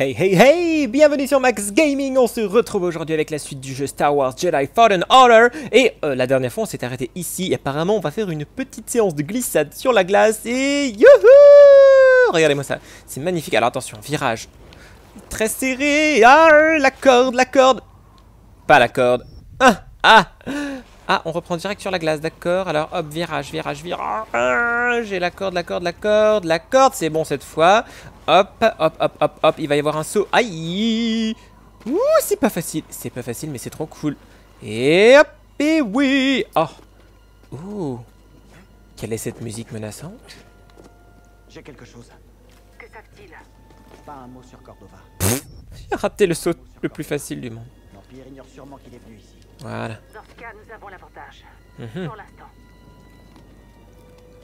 Hey hey hey Bienvenue sur Max Gaming, on se retrouve aujourd'hui avec la suite du jeu Star Wars Jedi Fallen Order. Et euh, la dernière fois on s'est arrêté ici, et apparemment on va faire une petite séance de glissade sur la glace. Et youhou! Regardez-moi ça, c'est magnifique, alors attention, virage. Très serré, ah la corde, la corde. Pas la corde, ah ah ah, on reprend direct sur la glace, d'accord. Alors, hop, virage, virage, virage. J'ai la corde, la corde, la corde, la corde. C'est bon cette fois. Hop, hop, hop, hop, hop. Il va y avoir un saut. Aïe Ouh, c'est pas facile. C'est pas facile, mais c'est trop cool. Et hop, et oui Oh Ouh Quelle est cette musique menaçante? J'ai quelque chose. Que savent-ils? Pas un mot sur Cordova. J'ai raté le saut le plus facile du monde. L'Empire ignore sûrement qu'il est venu ici. Voilà. Dans ce cas, nous avons l'avantage. Mhm. Pour l'instant.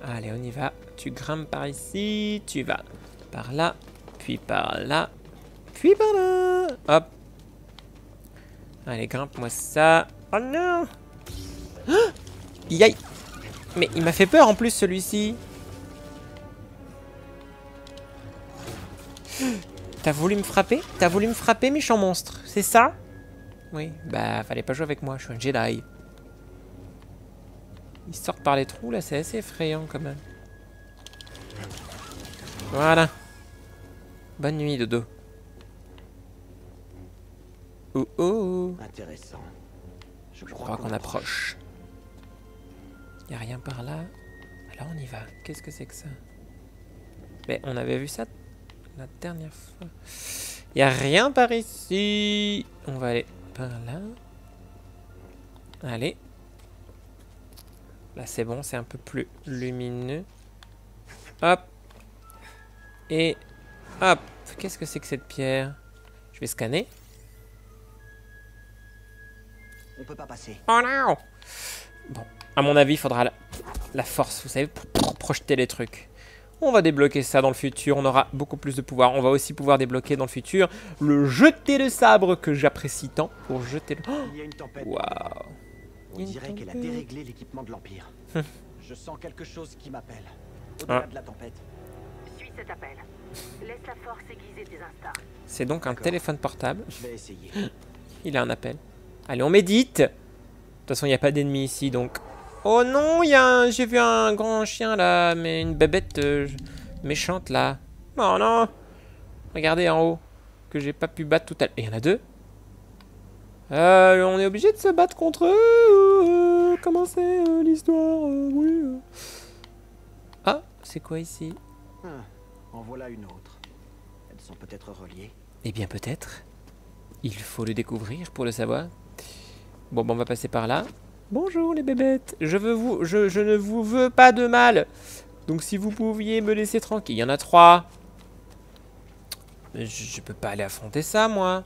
Allez, on y va. Tu grimpes par ici, tu vas par là, puis par là, puis par là. Hop. Allez, grimpe-moi ça. Oh non Ah Yaï Mais il m'a fait peur en plus celui-ci. T'as voulu me frapper? T'as voulu me frapper, méchant monstre? C'est ça? Oui, bah fallait pas jouer avec moi, je suis un Jedi. Ils sortent par les trous là, c'est assez effrayant quand même. Voilà. Bonne nuit, Dodo. Oh oh Intéressant. Je Je crois qu'on approche. Y a rien par là. Alors on y va. Qu'est-ce que c'est que ça? Mais on avait vu ça la dernière fois. Y a rien par ici. On va aller par là. Allez. Là c'est bon, c'est un peu plus lumineux. Hop. Et hop. Qu'est-ce que c'est que cette pierre? Je vais scanner. On peut pas passer. Oh non Bon, à mon avis, il faudra la, la force, vous savez, pour, pour projeter les trucs. On va débloquer ça dans le futur, on aura beaucoup plus de pouvoir. On va aussi pouvoir débloquer dans le futur le jeter de sabre que j'apprécie tant pour jeter le... Oh Il y a une tempête. Waouh On dirait qu'elle a déréglé l'équipement de l'Empire. Je sens quelque chose qui m'appelle. Au-delà Ah. de la tempête. Suis cet appel. Laisse la force aiguiser tes instincts. C'est donc un téléphone portable. Je vais essayer. Il a un appel. Allez, on médite De toute façon, il n'y a pas d'ennemis ici, donc... Oh non, il y a un... J'ai vu un grand chien, là, mais une bébête euh, méchante, là. Oh non Regardez en haut, que j'ai pas pu battre tout à l'heure. Et il y en a deux Euh, on est obligé de se battre contre eux euh, Comment c'est euh, l'histoire Oui. Ah, c'est quoi ici? Ah, en voilà une autre. Elles sont peut-être reliées. Eh bien peut-être. Il faut le découvrir pour le savoir. Bon, bon on va passer par là. Bonjour les bébêtes. Je veux vous, je, je ne vous veux pas de mal. Donc si vous pouviez me laisser tranquille. Il y en a trois. Je, peux pas aller affronter ça, moi.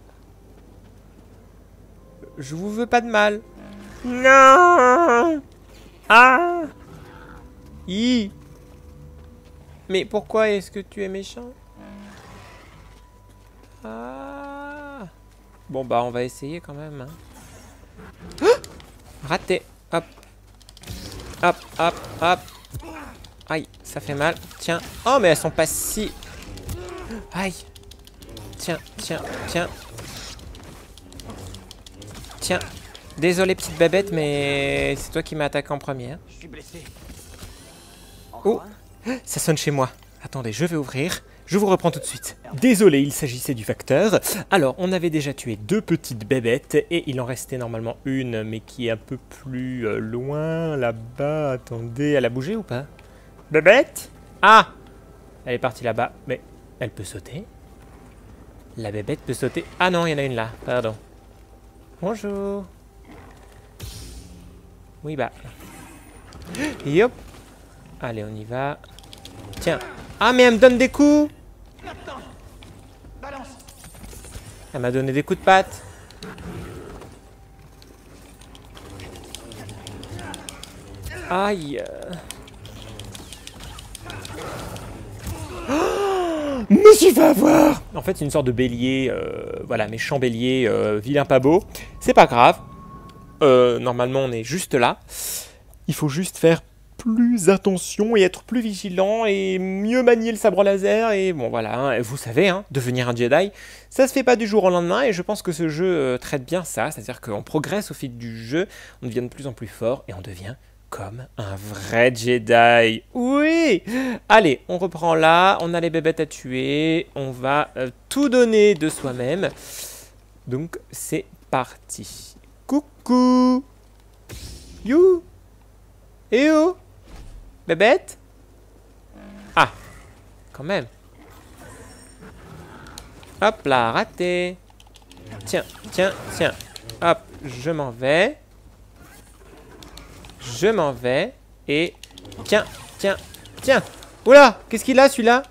Je vous veux pas de mal. Non. Ah. Hi. Mais pourquoi est-ce que tu es méchant? Ah. Bon bah on va essayer quand même. hein. Raté. Hop. Hop, hop, hop. Aïe, ça fait mal. Tiens. Oh mais elles sont pas si... Aïe. Tiens, tiens, tiens. Tiens. Désolé petite babette mais c'est toi qui m'as attaqué en première. Je suis blessé. Oh. Ça sonne chez moi. Attendez, je vais ouvrir. Je vous reprends tout de suite. Désolé, il s'agissait du facteur. Alors, on avait déjà tué deux petites bébêtes et il en restait normalement une, mais qui est un peu plus euh, loin là-bas. Attendez, elle a bougé ou pas? Bébête? Ah Elle est partie là-bas, mais elle peut sauter. La bébête peut sauter. Ah non, il y en a une là, pardon. Bonjour. Oui, bah. Hop. Allez, on y va. Tiens. Ah, mais elle me donne des coups Elle m'a donné des coups de patte. Aïe. Me suis fait avoir En fait, c'est une sorte de bélier, euh, voilà, méchant bélier, euh, vilain pas beau. C'est pas grave. Euh, normalement, on est juste là. Il faut juste faire plus attention et être plus vigilant et mieux manier le sabre laser et bon voilà, hein, vous savez, hein, devenir un Jedi, ça se fait pas du jour au lendemain et je pense que ce jeu euh, traite bien ça, c'est-à-dire qu'on progresse au fil du jeu, on devient de plus en plus fort et on devient comme un vrai Jedi. Oui Allez, on reprend là, on a les bébêtes à tuer, on va euh, tout donner de soi-même. Donc c'est parti. Coucou You Eh oh Bébête Ah Quand même. Hop là, raté. Tiens, tiens, tiens. Hop, je m'en vais. Je m'en vais. Et... Tiens, tiens, tiens. Oula Qu'est-ce qu'il a celui-là?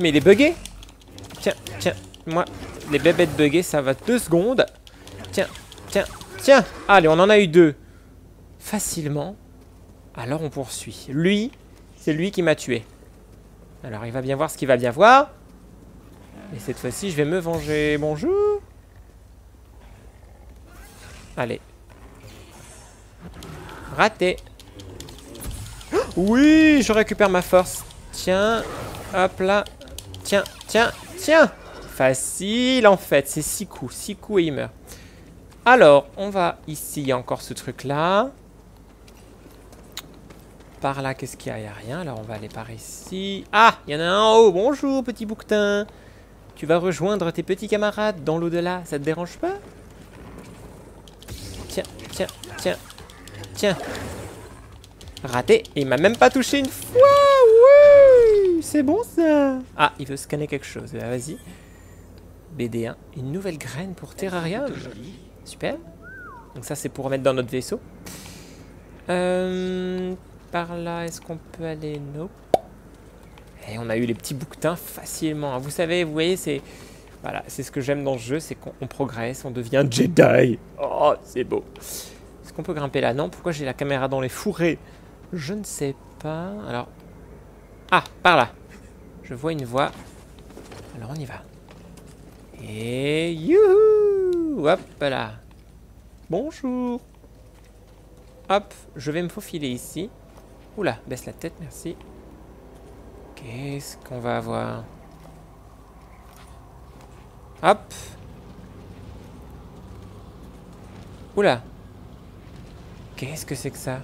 Mais il est bugué. Tiens, tiens. Moi, les bébêtes buggées, ça va deux secondes. Tiens, tiens, tiens. Allez, on en a eu deux. Facilement. Alors on poursuit. Lui, c'est lui qui m'a tué. Alors il va bien voir ce qu'il va bien voir. Et cette fois-ci, je vais me venger. Bonjour. Allez. Raté. Oui, je récupère ma force. Tiens. Hop là. Tiens, tiens, tiens. Facile en fait. C'est 6 coups. 6 coups et il meurt. Alors, on va ici. Encore ce truc là. Par là, qu'est-ce qu'il y a? Il n'y a rien. Alors, on va aller par ici. Ah, il y en a un en haut. Bonjour, petit bouquetin. Tu vas rejoindre tes petits camarades dans l'au-delà. Ça te dérange pas? Tiens, tiens, tiens, tiens. Raté. Il m'a même pas touché une fois. Oui, c'est bon ça. Ah, il veut scanner quelque chose. Ah, Vas-y. BD1. Une nouvelle graine pour Terrarium. Super. Donc ça, c'est pour remettre dans notre vaisseau. Euh, par là, est-ce qu'on peut aller? Non. Et on a eu les petits bouquetins facilement. Vous savez, vous voyez, c'est... Voilà, c'est ce que j'aime dans ce jeu, c'est qu'on progresse, on devient Jedi. Oh, c'est beau. Est-ce qu'on peut grimper là? Non, pourquoi j'ai la caméra dans les fourrés? Je ne sais pas. Alors... Ah, par là. Je vois une voie. Alors on y va. Et youhou Hop là. Bonjour. Hop, je vais me faufiler ici. Oula, baisse la tête, merci. Qu'est-ce qu'on va avoir? Hop. Oula. Qu'est-ce que c'est que ça?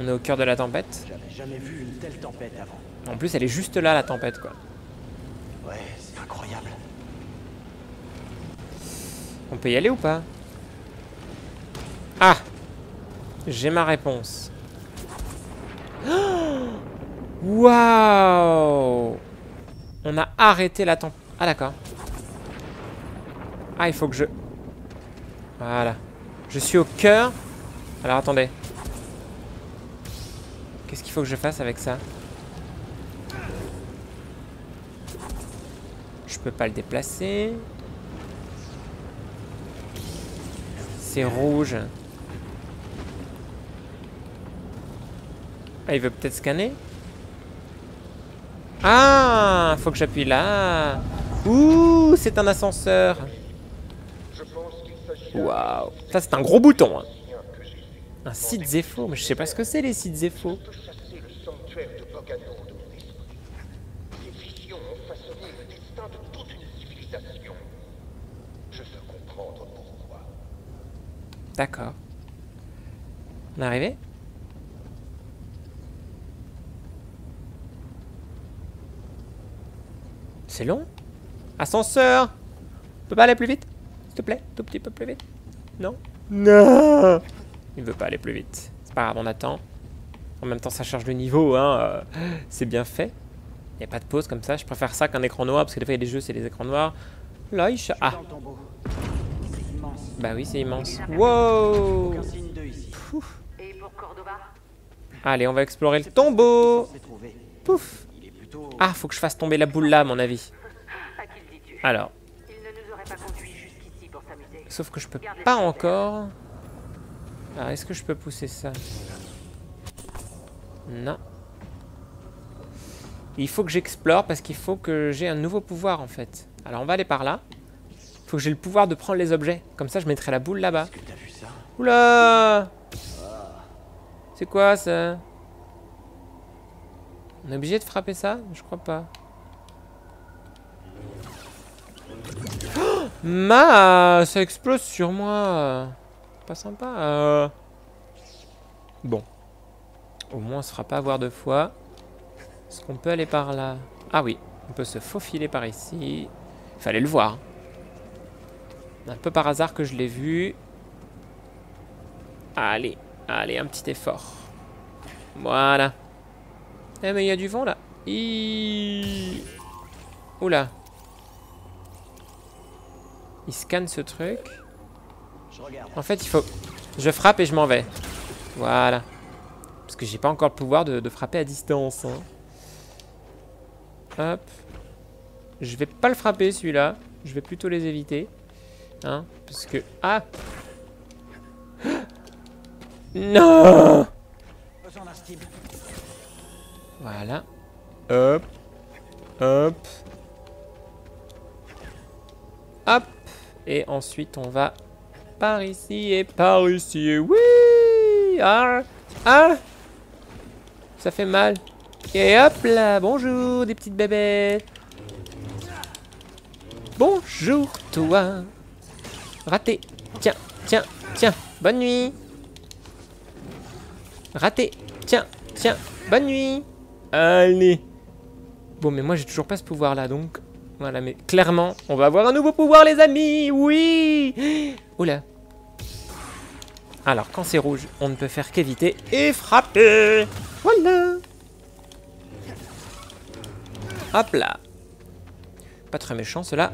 On est au cœur de la tempête. J'avais jamais vu une telle tempête avant. En plus, elle est juste là, la tempête, quoi. Ouais, c'est incroyable. On peut y aller ou pas? Ah J'ai ma réponse. Waouh On a arrêté la tempête. Ah d'accord. Ah, il faut que je... Voilà. Je suis au cœur. Alors attendez. Qu'est-ce qu'il faut que je fasse avec ça? Je peux pas le déplacer. C'est rouge. Ah, il veut peut-être scanner Ah Faut que j'appuie là. Ouh, c'est un ascenseur. Waouh. Ça, c'est un gros bouton. hein. Un site Zepho. Mais je sais pas ce que c'est, les sites Zepho. chasser le sanctuaire de Bogano d'Oris. Ces visions ont façonné le destin de toute une civilisation. Je veux comprendre pourquoi. D'accord. On est arrivé C'est long Ascenseur On peut pas aller plus vite S'il te plaît? Tout petit peu plus vite Non? Non Il veut pas aller plus vite. C'est pas grave, on attend. En même temps, ça charge le niveau, hein. euh, C'est bien fait. Il n'y a pas de pause comme ça. Je préfère ça qu'un écran noir, parce que des fois, il y a des jeux, c'est les écrans noirs. Là, il Ah, bah oui, c'est immense. Wow Cordova Allez, on va explorer le tombeau. Pouf. Ah, faut que je fasse tomber la boule là, à mon avis. À qui le dis-tu? Alors, Il ne nous aurait pas conduits jusqu'ici pour s'amuser. sauf que je peux pas encore. Alors, est-ce que je peux pousser ça? Non. Il faut que j'explore parce qu'il faut que j'ai un nouveau pouvoir en fait. Alors, on va aller par là. Il faut que j'ai le pouvoir de prendre les objets. Comme ça, je mettrai la boule là-bas. Oula C'est quoi ça? On est obligé de frapper ça Je crois pas. Oh Ma Ça explose sur moi Pas sympa. euh. Bon. Au moins on se fera pas avoir deux fois. Est-ce qu'on peut aller par là? Ah oui, on peut se faufiler par ici. Fallait le voir. Un peu par hasard que je l'ai vu. Allez, allez, un petit effort. Voilà. Eh mais il y a du vent là. Hi. Oula. Il scanne ce truc. En fait, il faut... Je frappe et je m'en vais. Voilà. Parce que j'ai pas encore le pouvoir de, frapper à distance. hein. Hop. Je vais pas le frapper celui-là. Je vais plutôt les éviter. Hein Parce que... Ah Non. Voilà. Hop. Hop. Hop. Et ensuite, on va par ici et par ici. Oui Ah Ah Ça fait mal. Et hop là Bonjour, des petites bébêtes. Bonjour, toi. Raté. Tiens, tiens, tiens. Bonne nuit. Raté. Tiens, tiens. Bonne nuit. Allez. Bon, mais moi, j'ai toujours pas ce pouvoir-là, donc... Voilà, mais clairement, on va avoir un nouveau pouvoir, les amis Oui Oula. Alors, quand c'est rouge, on ne peut faire qu'éviter et frapper Voilà Hop là Pas très méchant, cela.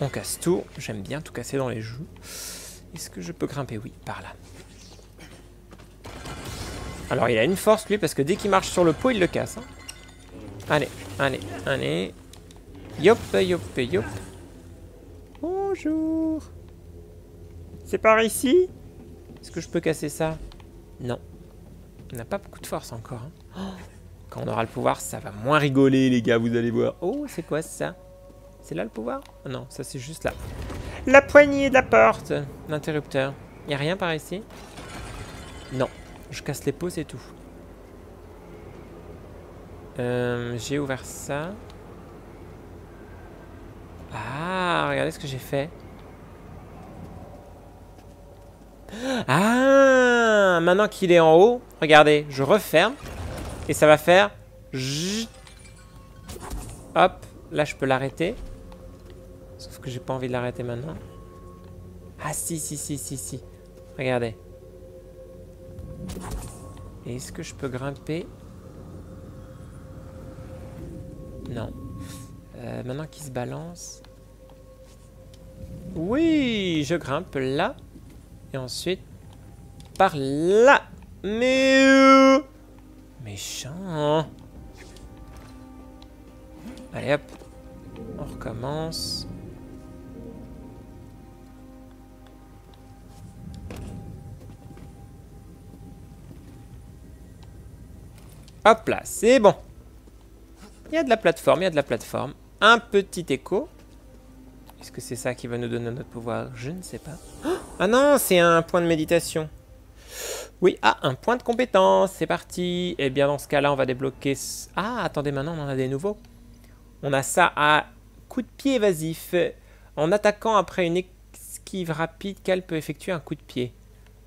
On casse tout. J'aime bien tout casser dans les joues. Est-ce que je peux grimper? Oui, par là. Alors, il a une force, lui, parce que dès qu'il marche sur le pot, il le casse. hein. Allez, allez, allez. Yop, yop, yop. Bonjour. C'est par ici? Est-ce que je peux casser ça? Non. On n'a pas beaucoup de force encore. hein. Oh, Quand on aura le pouvoir, ça va moins rigoler, les gars, vous allez voir. Oh, c'est quoi ça? C'est là le pouvoir? Non, ça c'est juste là. La poignée de la porte L'interrupteur. Y a rien par ici? Non. Je casse les pots, c'est tout. Euh, j'ai ouvert ça. Ah, regardez ce que j'ai fait. Ah, maintenant qu'il est en haut, regardez, je referme et ça va faire. Hop, là je peux l'arrêter. Sauf que j'ai pas envie de l'arrêter maintenant. Ah si, si, si, si, si. Regardez. Est-ce que je peux grimper? Non. Euh, maintenant qu'il se balance. Oui, je grimpe là. Et ensuite, par là. Mais... euh, Méchant. Allez hop. On recommence. Hop là, c'est bon. Il y a de la plateforme, il y a de la plateforme. Un petit écho. Est-ce que c'est ça qui va nous donner notre pouvoir? Je ne sais pas. Ah non, c'est un point de méditation. Oui, ah, un point de compétence, c'est parti. Et bien dans ce cas-là, on va débloquer... Ah, attendez, maintenant on en a des nouveaux. On a ça à coup de pied évasif. En attaquant après une esquive rapide, Cal peut effectuer un coup de pied.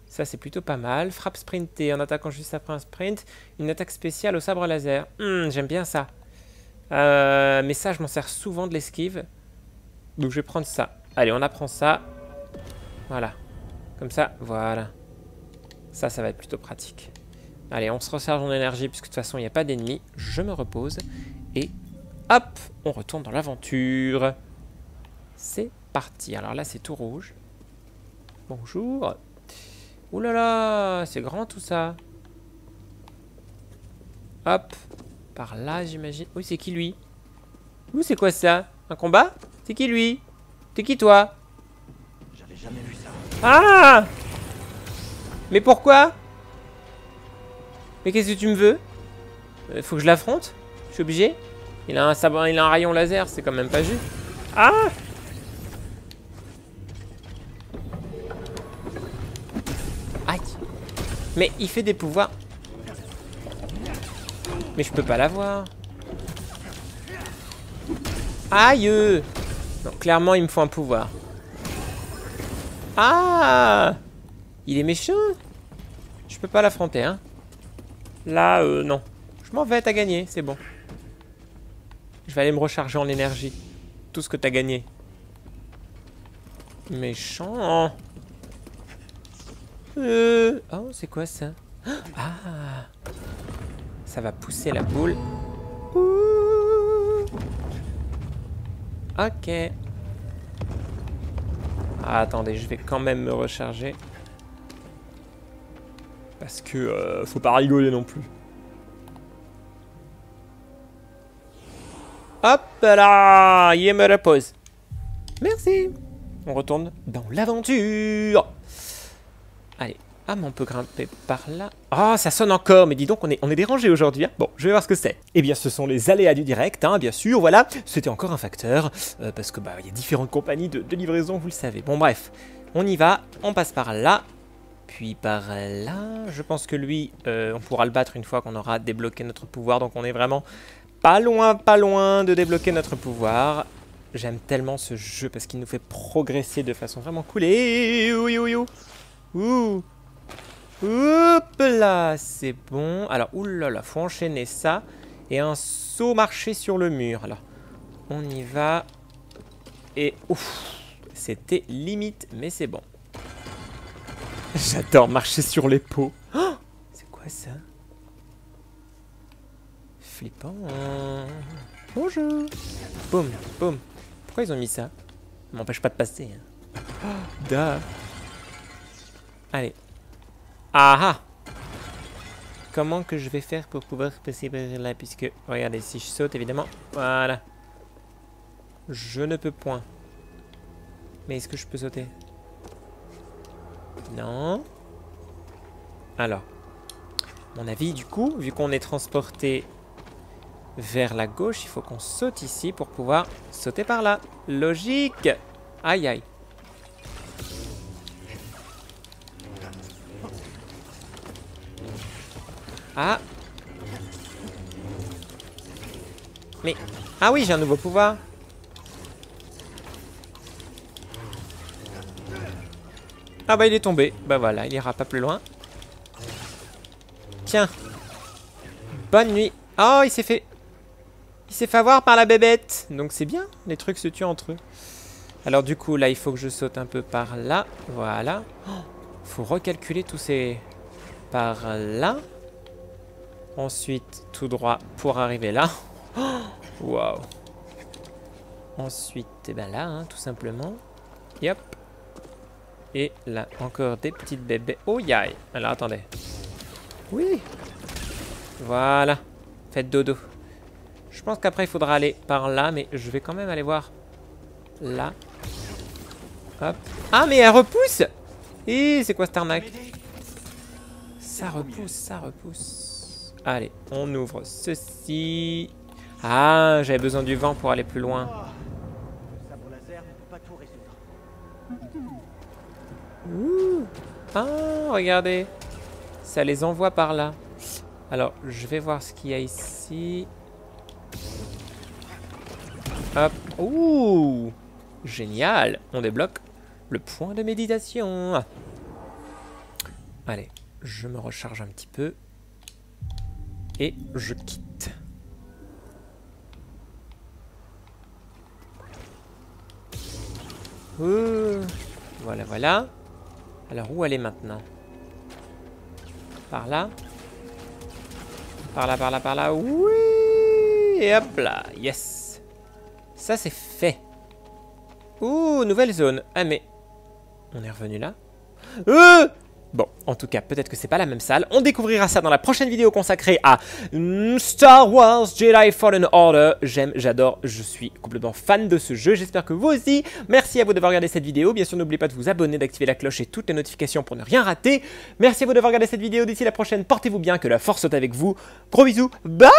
Ça, c'est plutôt pas mal. Frappe sprintée en attaquant juste après un sprint. Une attaque spéciale au sabre laser. Hmm, J'aime bien ça. Euh, mais ça, je m'en sers souvent de l'esquive. Donc je vais prendre ça. Allez, on apprend ça. Voilà. Comme ça, voilà. Ça, ça va être plutôt pratique. Allez, on se recharge en énergie, puisque de toute façon, il n'y a pas d'ennemis. Je me repose. Et hop, on retourne dans l'aventure. C'est parti. Alors là, c'est tout rouge. Bonjour. Ouh là là, c'est grand tout ça. Hop. Par là, j'imagine. Oui, c'est qui lui? Ouh, c'est quoi ça? Un combat? C'est qui lui? T'es qui toi? J'avais jamais vu ça. Ah Mais pourquoi? Mais qu'est-ce que tu me veux? Euh, Faut que je l'affronte? Je suis obligé? Il a, un sabre, il a un rayon laser, c'est quand même pas juste. Ah Mais il fait des pouvoirs. Mais je peux pas l'avoir. Aïe Non, clairement, il me faut un pouvoir. Ah Il est méchant Je peux pas l'affronter, hein. Là, euh, non. Je m'en vais, t'as gagné, c'est bon. Je vais aller me recharger en énergie. Tout ce que t'as gagné. Méchant. Euh... Oh, c'est quoi ça? Ah Ça va pousser la boule. Ok. Ah, attendez, je vais quand même me recharger. Parce que euh, faut pas rigoler non plus. Hop là Il me repose. Merci. On retourne dans l'aventure. Ah, mais on peut grimper par là. Ah, ça sonne encore, mais dis donc, on est, dérangé aujourd'hui. Hein. bon, je vais voir ce que c'est. Eh bien, ce sont les aléas du direct, hein, bien sûr, voilà. C'était encore un facteur, euh, parce que bah, il y a différentes compagnies de, livraison, vous le savez. Bon, bref, on y va, on passe par là, puis par là. Je pense que lui, euh, on pourra le battre une fois qu'on aura débloqué notre pouvoir, donc on est vraiment pas loin, pas loin de débloquer notre pouvoir. J'aime tellement ce jeu parce qu'il nous fait progresser de façon vraiment cool. Ouh. Hop là, c'est bon. Alors, oulala, faut enchaîner ça. Et un saut marché sur le mur. Alors, on y va. Et ouf, c'était limite, mais c'est bon. J'adore marcher sur les pots. Oh, c'est quoi ça? Flippant. Bonjour. Boum, boum. Pourquoi ils ont mis ça? M'empêche pas de passer. Hein. Oh, da. Allez, ah ah Comment que je vais faire pour pouvoir passer par là Puisque, regardez, si je saute, évidemment, voilà. Je ne peux point. Mais est-ce que je peux sauter? Non. Alors. Mon avis, du coup, vu qu'on est transporté vers la gauche, il faut qu'on saute ici pour pouvoir sauter par là. Logique Aïe aïe. Ah Mais... Ah oui, j'ai un nouveau pouvoir Ah bah il est tombé. Bah voilà, il ira pas plus loin. Tiens. Bonne nuit. Oh, il s'est fait... Il s'est fait avoir par la bébête. Donc c'est bien, les trucs se tuent entre eux. Alors du coup, là, il faut que je saute un peu par là. Voilà. Oh, faut recalculer tous ces... Par là. Ensuite, tout droit pour arriver là. Waouh. Ensuite, et eh ben là, hein, tout simplement. Yep. Et là, encore des petites bébés. Oh, yaï. Alors, attendez. Oui. Voilà. Faites dodo. Je pense qu'après, il faudra aller par là, mais je vais quand même aller voir là. Hop. Ah, mais elle repousse Et c'est quoi cette arnaque? Ça repousse, ça repousse. Allez, on ouvre ceci. Ah, j'avais besoin du vent pour aller plus loin. Ouh. Ah, regardez. Ça les envoie par là. Alors, je vais voir ce qu'il y a ici. Hop. Ouh. Génial. On débloque le point de méditation. Allez, je me recharge un petit peu. Et je quitte. voilà, voilà. Alors, où aller maintenant? Par là? Par là, par là, par là. Oui Et hop là. Yes. Ça, c'est fait. Ouh, nouvelle zone. Ah, mais... On est revenu là? Euh Bon, en tout cas, peut-être que c'est pas la même salle. On découvrira ça dans la prochaine vidéo consacrée à Star Wars Jedi Fallen Order. J'aime, j'adore, je suis complètement fan de ce jeu. J'espère que vous aussi. Merci à vous d'avoir regardé cette vidéo. Bien sûr, n'oubliez pas de vous abonner, d'activer la cloche et toutes les notifications pour ne rien rater. Merci à vous d'avoir regardé cette vidéo. D'ici la prochaine, portez-vous bien, que la force soit avec vous. Gros bisous, bye